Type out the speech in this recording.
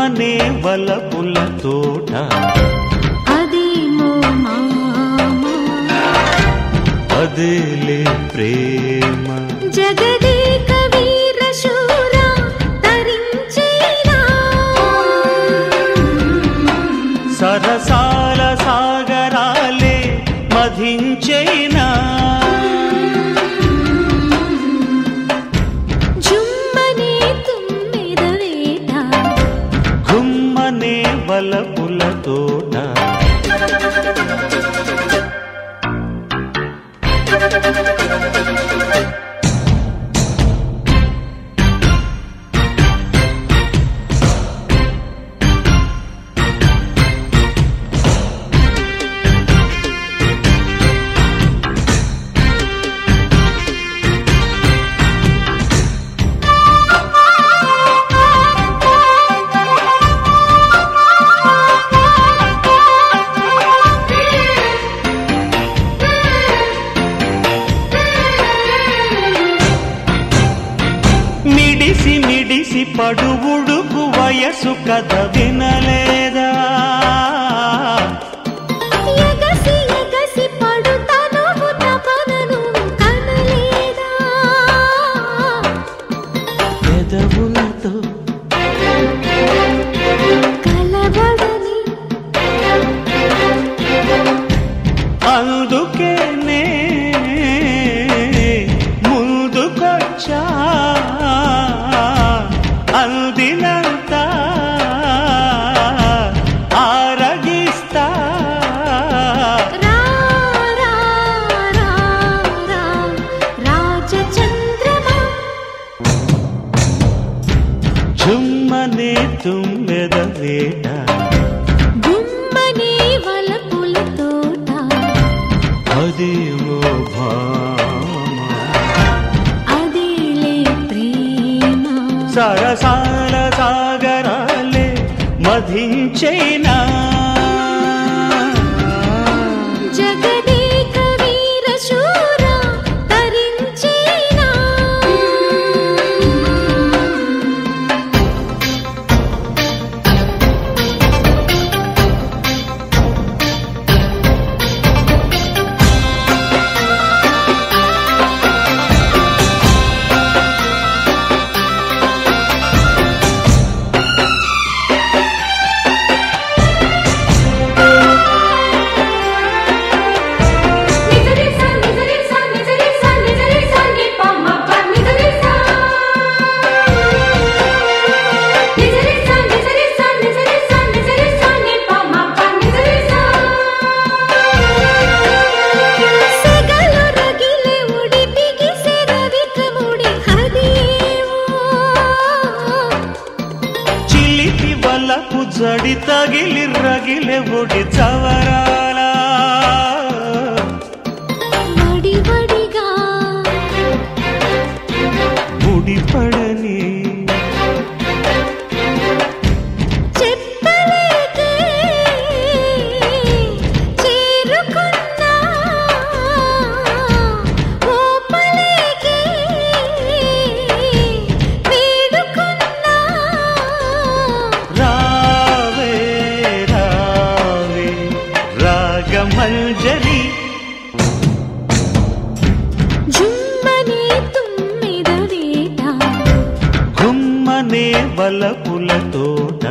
గుమ్మనే వలపుల తోట. అదేమో అదేలే ప్రేమ. జగదేక వీర శూర తరించేనా సరసాల సాగరాలే మధించైనా. గుమ్మనే మిడిసి పడువుడుకు వయసు కథ వినలేదా? పెదవులతో తుమ్మెద వేట గుమ్మనే వలపుల తోట. అదేమో భామ. అదేలే ప్రేమ. సరసాల సాగరాలే మధించైనా జడి తగిలి రగిలె ఒడి చవరాల. వడివడిగా ముడిపడని రాగమంజలి గుమ్మనే బల పుల తోట.